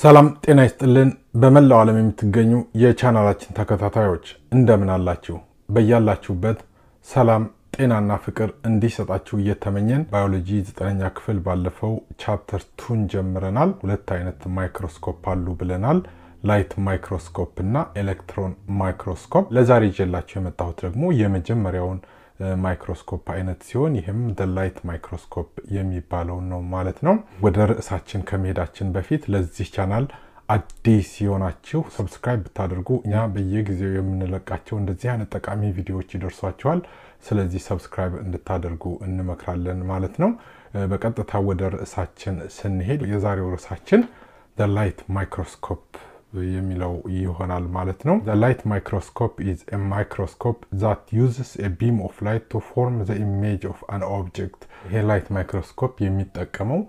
ሰላም ጤና ይስጥልን። በመላው ዓለም የምትገኙ የቻናላችን ተከታታዮች እንደምን አላችሁ? በያላችሁበት ሰላም ጤናና ፍቅር እንዲሰጣችሁ እየተመኘን ባዮሎጂ ዘጠነኛ ክፍል ባለፈው chapter two ን ጀምረናል። ሁለት አይነት ማይክሮስኮፕ አሉ ብለናል። light microscope እና electron microscope። ለዛሬ ይዤላችሁ የመጣሁት ደግሞ የመጀመሪያውን ማይክሮስኮፕ አይነት ሲሆን ይህም the light microscope የሚባለውን ነው ማለት ነው። ወደ ርዕሳችን ከመሄዳችን በፊት ለዚህ ቻናል አዲስ የሆናችሁ subscribe ብታደርጉ እኛ በየጊዜው የምንለቃቸው እንደዚህ አይነት ጠቃሚ ቪዲዮዎች ይደርሷችኋል። ስለዚህ subscribe እንድታደርጉ እንመክራለን ማለት ነው። በቀጥታ ወደ ርዕሳችን ስንሄድ የዛሬው ርዕሳችን the light microscope የሚለው ይሆናል ማለት ነው። the light microscope is a microscope that uses a beam of light to form the image of an object። ይሄ light microscope የሚጠቀመው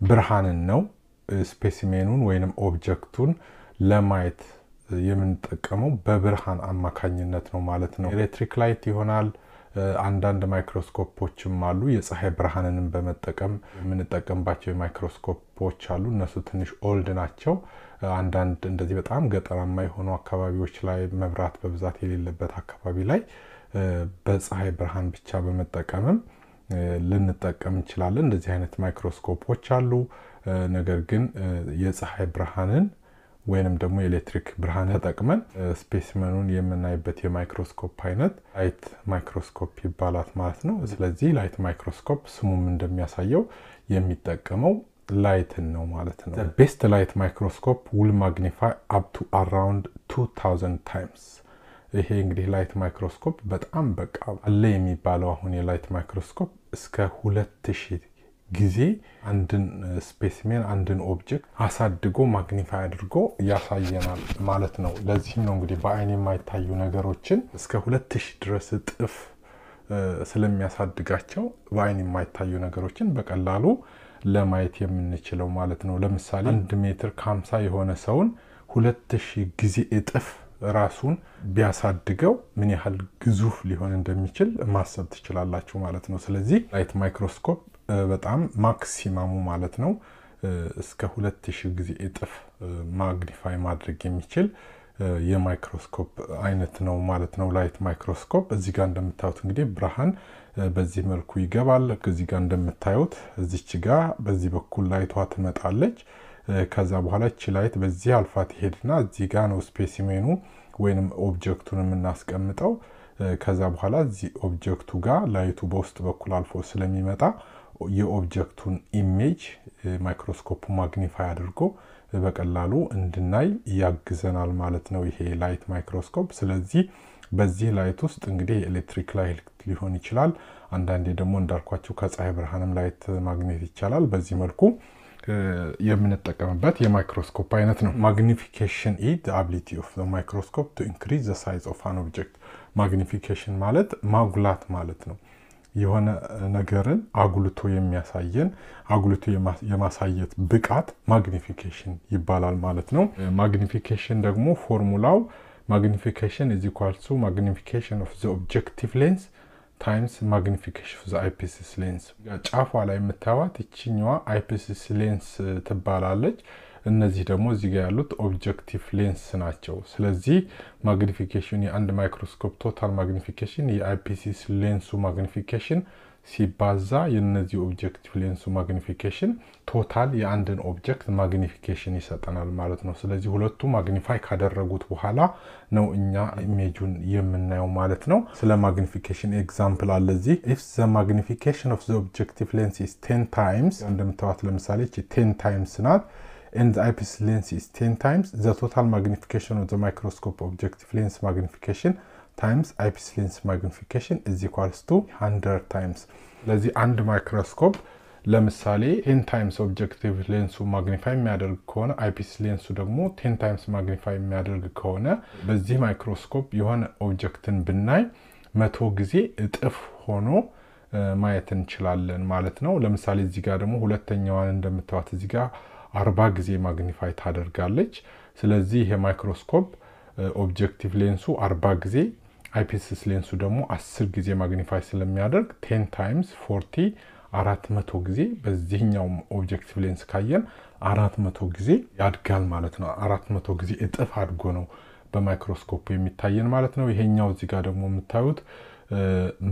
ብርሃንን ነው። specimen ኑን ወይንም object ቱን ለማየት የምንጠቀመው በብርሃን አማካኝነት ነው ማለት ነው። electric light ይሆናል። አንዳንድ ማይክሮስኮፖችም አሉ የፀሐይ ብርሃንንም በመጠቀም የምንጠቀምባቸው የማይክሮስኮፖች አሉ። እነሱ ትንሽ old ናቸው። አንዳንድ እንደዚህ በጣም ገጠራማ የሆኑ አካባቢዎች ላይ መብራት በብዛት የሌለበት አካባቢ ላይ በፀሐይ ብርሃን ብቻ በመጠቀምም ልንጠቀም እንችላለን። እንደዚህ አይነት ማይክሮስኮፖች አሉ። ነገር ግን የፀሐይ ብርሃንን ወይንም ደግሞ የኤሌክትሪክ ብርሃን ተጠቅመን specimen ኑን የምናይበት የማይክሮስኮፕ አይነት light microscope ይባላል ማለት ነው። ስለዚህ light microscope ስሙም እንደሚያሳየው የሚጠቀመው light ን ነው ማለት ነው። best light microscope will magnify up to around 2000 times። ይሄ እንግዲህ light microscope በጣም በቃ አለ የሚባለው አሁን የ light microscope እስከ ሁለት ሺህ ጊዜ አንድን specimen አንድን object አሳድጎ magnify አድርጎ ያሳየናል ማለት ነው። ለዚህም ነው እንግዲህ በአይን የማይታዩ ነገሮችን እስከ ሁለት ሺህ ድረስ እጥፍ ስለሚያሳድጋቸው በአይን የማይታዩ ነገሮችን በቀላሉ ለማየት የምንችለው ማለት ነው። ለምሳሌ አንድ ሜትር ከሀምሳ የሆነ ሰውን ሁለት ሺህ ጊዜ እጥፍ ራሱን ቢያሳድገው ምን ያህል ግዙፍ ሊሆን እንደሚችል ማሰብ ትችላላችሁ ማለት ነው። ስለዚህ light microscope በጣም maximum ሙ ማለት ነው እስከ ሁለት ሺህ ጊዜ እጥፍ magnify ማድረግ የሚችል የማይክሮስኮፕ አይነት ነው ማለት ነው። light microscope እዚህ ጋር እንደምታዩት እንግዲህ ብርሃን በዚህ መልኩ ይገባል። እዚህ ጋር እንደምታዩት እዚች ጋር በዚህ በኩል light ቷ ትመጣለች። ከዛ በኋላ እቺ light በዚህ አልፋ ትሄድና እዚህ ጋር ነው specimen ኑ ወይንም object ቱን የምናስቀምጠው። ከዛ በኋላ እዚህ object ቱ ጋር light ቱ በውስጥ በኩል አልፎ ስለሚመጣ የ object ቱን image ማይክሮስኮፑ magnify አድርጎ በቀላሉ እንድናይ ያግዘናል ማለት ነው ይሄ light microscope። ስለዚህ በዚህ light ውስጥ እንግዲህ electric light ሊሆን ይችላል። አንዳንዴ ደግሞ እንዳልኳቸው ከፀሐይ ብርሃንም light ማግኘት ይቻላል። በዚህ መልኩ የምንጠቀምበት የማይክሮስኮፕ አይነት ነው። magnification is ability of microscope to increase size of an object። magnification ማለት ማጉላት ማለት ነው። የሆነ ነገርን አጉልቶ የሚያሳየን አጉልቶ የማሳየት ብቃት magnification ይባላል ማለት ነው። magnification ደግሞ formula ው magnification is equal to magnification of the objective lens times magnification of the eyepiece lens። ጫፏ ላይ የምታዩት ይችኛዋ eyepiece lens ትባላለች። እነዚህ ደግሞ እዚህ ጋር ያሉት objective lens ናቸው። ስለዚህ magnification የአንድ ማይክሮስኮፕ total magnification የ eyepiece lens ሱ magnification ሲባዛ የነዚህ objective lens ሱ magnification total የአንድን object magnification ይሰጠናል ማለት ነው። ስለዚህ ሁለቱ magnify ካደረጉት በኋላ ነው እኛ image ጁን የምናየው ማለት ነው። ስለ magnification example አለ እዚህ if the magnification of the objective lens is ten times እንደምታዩት ለምሳሌ ten times ናት and the eyepiece lens is 10 times the total magnification of the microscope objective lens magnification times eyepiece lens magnification is equals to 100 times ስለዚህ አንድ ማይክሮስኮፕ ለምሳሌ ten times objective lens ሱ magnify የሚያደርግ ከሆነ eyepiece lens ሱ ደግሞ ten times magnify የሚያደርግ ከሆነ በዚህ ማይክሮስኮፕ የሆነ object ን ብናይ መቶ ጊዜ እጥፍ ሆኖ ማየት እንችላለን ማለት ነው። ለምሳሌ እዚህ ጋር ደግሞ ሁለተኛዋን እንደምታዩት እዚህ ጋር አርባ ጊዜ magnify ታደርጋለች። ስለዚህ ይሄ ማይክሮስኮፕ objective lens ሱ አርባ ጊዜ eyepiece lens ሱ ደግሞ አስር ጊዜ magnify ስለሚያደርግ ten times forty አራት መቶ ጊዜ በዚህኛውም objective lens ካየን አራት መቶ ጊዜ ያድጋል ማለት ነው። አራት መቶ ጊዜ እጥፍ አድጎ ነው በማይክሮስኮፕ የሚታየን ማለት ነው። ይሄኛው እዚህ ጋር ደግሞ የምታዩት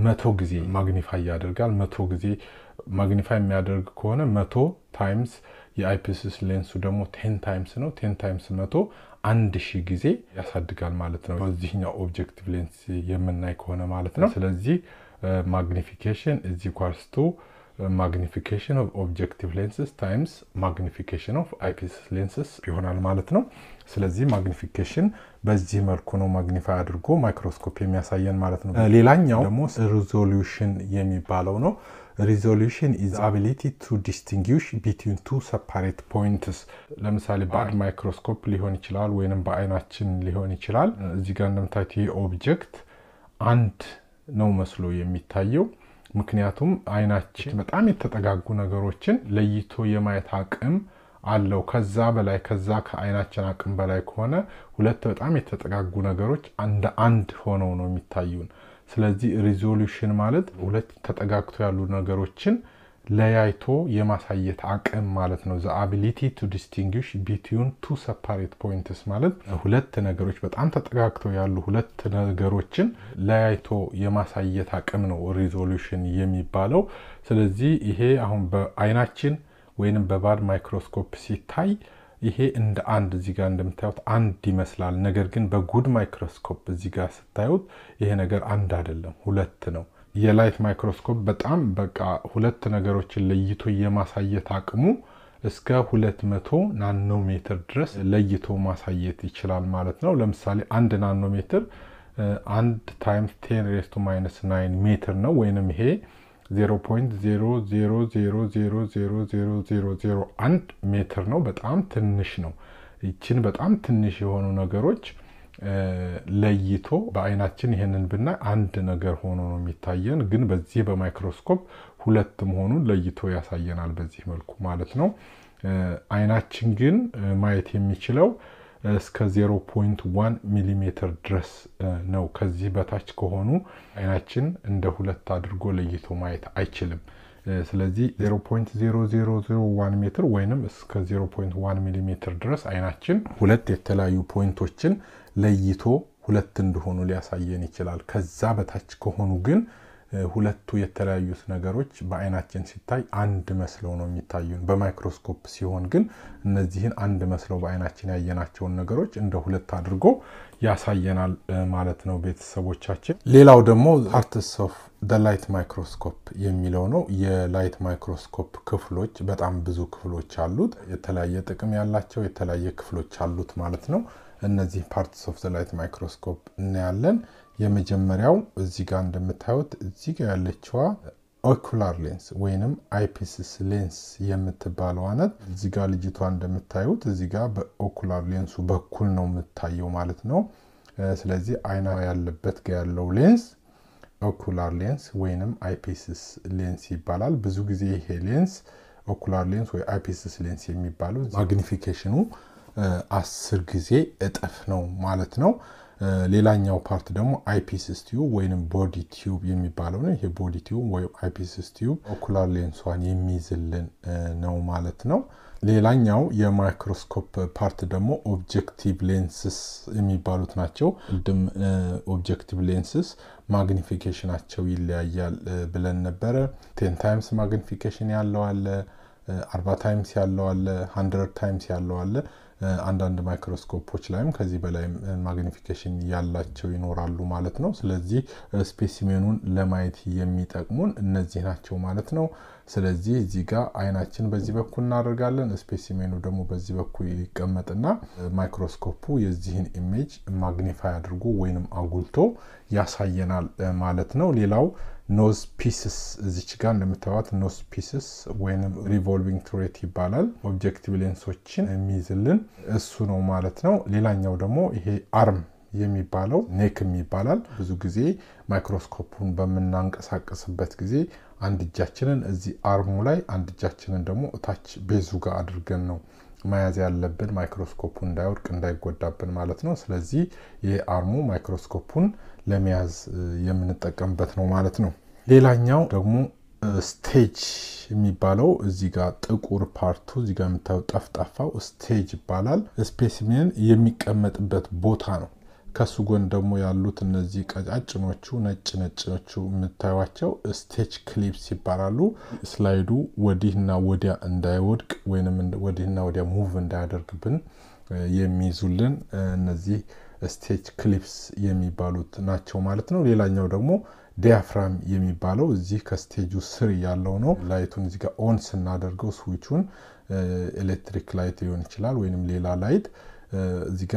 መቶ ጊዜ magnify ያደርጋል። መቶ ጊዜ magnify የሚያደርግ ከሆነ መቶ times የ eyepiece lens ኡ ደግሞ ten times ነው። ten times መቶ አንድ ሺህ ጊዜ ያሳድጋል ማለት ነው። በዚህኛው objective lens የምናይ ከሆነ ማለት ነው። ስለዚህ magnification is equals to magnification of objective lens times magnification of eyepiece lens ይሆናል ማለት ነው። ስለዚህ magnification በዚህ መልኩ ነው magnify አድርጎ ማይክሮስኮፕ የሚያሳየን ማለት ነው። ሌላኛው ደግሞ resolution የሚባለው ነው። Resolution is ability to distinguish between two separate points። ለምሳሌ በአንድ ማይክሮስኮፕ ሊሆን ይችላል ወይንም በአይናችን ሊሆን ይችላል። እዚህ ጋር እንደምታዩት ይህ object አንድ ነው መስሎ የሚታየው ምክንያቱም አይናችን በጣም የተጠጋጉ ነገሮችን ለይቶ የማየት አቅም አለው። ከዛ በላይ ከዛ ከአይናችን አቅም በላይ ከሆነ ሁለት በጣም የተጠጋጉ ነገሮች እንደ አንድ ሆነው ነው የሚታዩን። ስለዚህ resolution ማለት ሁለት ተጠጋግቶ ያሉ ነገሮችን ለያይቶ የማሳየት አቅም ማለት ነው። ability to distinguish between two separate points ማለት ሁለት ነገሮች በጣም ተጠጋግተው ያሉ ሁለት ነገሮችን ለያይቶ የማሳየት አቅም ነው resolution የሚባለው። ስለዚህ ይሄ አሁን በአይናችን ወይንም በ bad microscope ሲታይ ይሄ እንደ አንድ እዚህ ጋር እንደምታዩት አንድ ይመስላል። ነገር ግን በ good microscope እዚህ ጋር ስታዩት ይሄ ነገር አንድ አይደለም፣ ሁለት ነው። የ light microscope በጣም በቃ ሁለት ነገሮችን ለይቶ የማሳየት አቅሙ እስከ 200 ናኖሜትር ድረስ ለይቶ ማሳየት ይችላል ማለት ነው። ለምሳሌ አንድ ናኖሜትር አንድ times ten raised to minus nine ሜትር ነው ወይንም ይሄ 0.0000001 ሜትር ነው። በጣም ትንሽ ነው። ይችን በጣም ትንሽ የሆኑ ነገሮች ለይቶ በአይናችን ይሄንን ብናይ አንድ ነገር ሆኖ ነው የሚታየን፣ ግን በዚህ በማይክሮስኮፕ ሁለት መሆኑን ለይቶ ያሳየናል በዚህ መልኩ ማለት ነው። አይናችን ግን ማየት የሚችለው እስከ 0.1 ሚሊሜትር ድረስ ነው። ከዚህ በታች ከሆኑ አይናችን እንደ ሁለት አድርጎ ለይቶ ማየት አይችልም። ስለዚህ 0.0001 ሜትር ወይንም እስከ 0.1 ሚሊሜትር ድረስ አይናችን ሁለት የተለያዩ point ኦችን ለይቶ ሁለት እንደሆኑ ሊያሳየን ይችላል። ከዛ በታች ከሆኑ ግን ሁለቱ የተለያዩት ነገሮች በአይናችን ሲታይ አንድ መስለው ነው የሚታዩን። በማይክሮስኮፕ ሲሆን ግን እነዚህን አንድ መስለው በአይናችን ያየናቸውን ነገሮች እንደ ሁለት አድርጎ ያሳየናል ማለት ነው ቤተሰቦቻችን። ሌላው ደግሞ parts of light microscope የሚለው ነው። የ light microscope ክፍሎች በጣም ብዙ ክፍሎች አሉት። የተለያየ ጥቅም ያላቸው የተለያየ ክፍሎች አሉት ማለት ነው። እነዚህ parts of the light microscope እናያለን። የመጀመሪያው እዚህ ጋር እንደምታዩት እዚህ ጋር ያለችዋ ocular lens ወይንም eyepiece lens የምትባለው አይነት እዚህ ጋር ልጅቷ እንደምታዩት እዚህ ጋር በ ocular lens ኡ በኩል ነው የምታየው ማለት ነው። ስለዚህ አይኗ ያለበት ጋ ያለው lens ocular lens ወይንም eyepiece lens ይባላል። ብዙ ጊዜ ይሄ lens ocular lens ወይ eyepiece lens የሚባለው magnification ኑ አስር ጊዜ እጥፍ ነው ማለት ነው። ሌላኛው part ደግሞ eyepiece tube ወይም body tube የሚባለው ነው። ይሄ body tube ወይም eyepiece tube ocular lens ኧዋን የሚይዝልን ነው ማለት ነው። ሌላኛው የማይክሮስኮፕ part ደግሞ objective lenses የሚባሉት ናቸው። ቅድም objective lenses magnification ኣቸው ይለያያል ብለን ነበረ። ten times magnification ያለው አለ፣ አርባ times ያለው አለ፣ hundred times ያለው አለ። አንዳንድ ማይክሮስኮፖች ላይም ከዚህ በላይ magnification ያላቸው ይኖራሉ ማለት ነው። ስለዚህ specimen ኡን ለማየት የሚጠቅሙን እነዚህ ናቸው ማለት ነው። ስለዚህ እዚህ ጋር አይናችን በዚህ በኩል እናደርጋለን፣ specimen ኡ ደግሞ በዚህ በኩል ይቀመጥና ማይክሮስኮፑ የዚህን image magnify አድርጎ ወይንም አጉልቶ ያሳየናል ማለት ነው። ሌላው nosepiece እዚች ጋር እንደምታዩት nosepiece ወይም revolving turret ይባላል። objective lens ኦችን የሚይዝልን እሱ ነው ማለት ነው። ሌላኛው ደግሞ ይሄ arm የሚባለው neck ም ይባላል። ብዙ ጊዜ ማይክሮስኮፑን በምናንቀሳቀስበት ጊዜ አንድ እጃችንን እዚህ arm ኡ ላይ አንድ እጃችንን ደግሞ እታች base ኡ ጋር አድርገን ነው መያዝ ያለብን ማይክሮስኮፑ እንዳይወድቅ እንዳይጎዳብን ማለት ነው። ስለዚህ ይህ arm ኡ ማይክሮስኮፑን ለመያዝ የምንጠቀምበት ነው ማለት ነው። ሌላኛው ደግሞ stage የሚባለው እዚህ ጋር ጥቁር part ኡ እዚህ ጋር የምታየው ጠፍጣፋው stage ይባላል። specimen የሚቀመጥበት ቦታ ነው። ከሱ ጎን ደግሞ ያሉት እነዚህ ቀጫጭኖቹ ነጭ ነጭኖቹ የምታዩቸው stage clips ይባላሉ። slide ኡ ወዲህና ወዲያ እንዳይወድቅ ወይም ወዲህና ወዲያ move እንዳያደርግብን የሚይዙልን እነዚህ stage clips የሚባሉት ናቸው ማለት ነው። ሌላኛው ደግሞ diaphragm የሚባለው እዚህ ከ stage ኡ ስር ያለው ነው። light ኡን እዚህ ጋር on ስናደርገው switch ኡን electric light ሊሆን ይችላል ወይንም ሌላ light እዚህ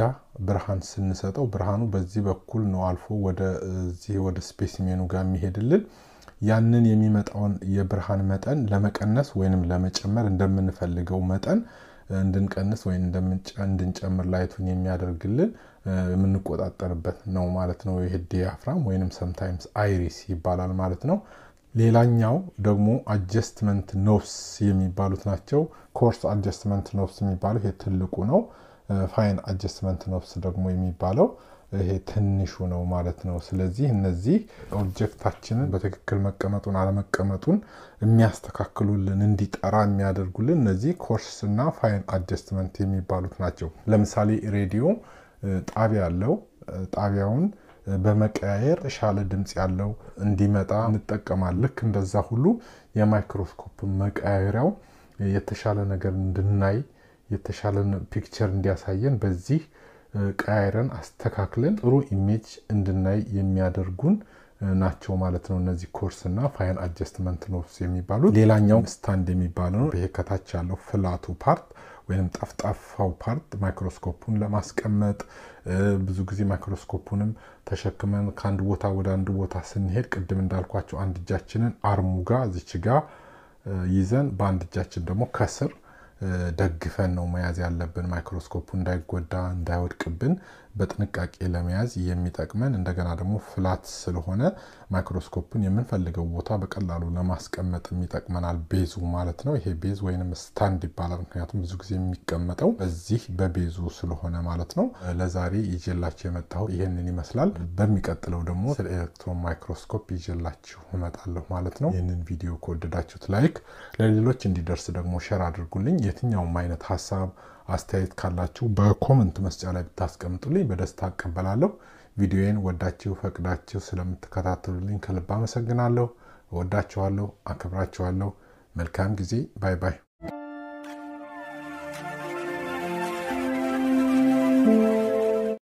ብርሃን ስንሰጠው ብርሃኑ በዚህ በኩል ነው አልፎ ወደዚህ ወደ specimen ኡ ጋር የሚሄድልን። ያንን የሚመጣውን የብርሃን መጠን ለመቀነስ ወይንም ለመጨመር እንደምንፈልገው መጠን እንድንቀንስ ወይም እንድንጨምር light ኡን የሚያደርግልን የምንቆጣጠርበት ነው ማለት ነው። ይህ diaphragm ወይንም sometimes iris ይባላል ማለት ነው። ሌላኛው ደግሞ adjustment knobs የሚባሉት ናቸው። coarse adjustment knobs የሚባለው ይሄ ትልቁ ነው። fine adjustment knobs ደግሞ የሚባለው ይሄ ትንሹ ነው ማለት ነው። ስለዚህ እነዚህ object ኣችንን በትክክል መቀመጡን አለመቀመጡን የሚያስተካክሉልን እንዲጠራ የሚያደርጉልን እነዚህ coarse እና fine adjustment የሚባሉት ናቸው። ለምሳሌ ሬዲዮ ጣቢያ አለው። ጣቢያውን በመቀያየር የተሻለ ድምፅ ያለው እንዲመጣ እንጠቀማለን። ልክ እንደዛ ሁሉ የማይክሮስኮፕ መቀያየሪያው የተሻለ ነገር እንድናይ የተሻለ picture እንዲያሳየን በዚህ ቀያይረን አስተካክለን ጥሩ image እንድናይ የሚያደርጉን ናቸው ማለት ነው። እነዚህ coarse እና fine adjustment knobs የሚባሉት። ሌላኛው stand የሚባለው ነው። ይሄ ከታች ያለው flat ኡ part ወይም ጠፍጣፋው ፓርት ማይክሮስኮፑን ለማስቀመጥ ብዙ ጊዜ ማይክሮስኮፑንም ተሸክመን ከአንድ ቦታ ወደ አንድ ቦታ ስንሄድ ቅድም እንዳልኳችሁ አንድ እጃችንን arm ኡ ጋ እዚች ጋ ይዘን በአንድ እጃችን ደግሞ ከስር ደግፈን ነው መያዝ ያለብን። ማይክሮስኮፑ እንዳይጎዳ እንዳይወድቅብን በጥንቃቄ ለመያዝ የሚጠቅመን እንደገና ደግሞ flat ስለሆነ ማይክሮስኮፑን የምንፈልገው ቦታ በቀላሉ ለማስቀመጥ የሚጠቅመናል። base ኡ ማለት ነው። ይሄ base ወይንም stand ይባላል። ምክንያቱም ብዙ ጊዜ የሚቀመጠው በዚህ በ base ኡ ስለሆነ ማለት ነው። ለዛሬ ይዤላችሁ የመጣሁት ይህንን ይመስላል። በሚቀጥለው ደግሞ ስለ ኤሌክትሮን ማይክሮስኮፕ ይዤላችሁ እመጣለሁ ማለት ነው። ይህንን ቪዲዮ ከወደዳችሁት like፣ ለሌሎች እንዲደርስ ደግሞ share አድርጉልኝ። የትኛውም አይነት ሀሳብ አስተያየት ካላችሁ በ comment መስጫ ላይ ብታስቀምጡልኝ በደስታ እቀበላለሁ። ቪዲዮዬን ወዳችሁ ፈቅዳችሁ ስለምትከታተሉልኝ ከልብ አመሰግናለሁ። እወዳችኋለሁ፣ አክብራችኋለሁ። መልካም ጊዜ። bye bye።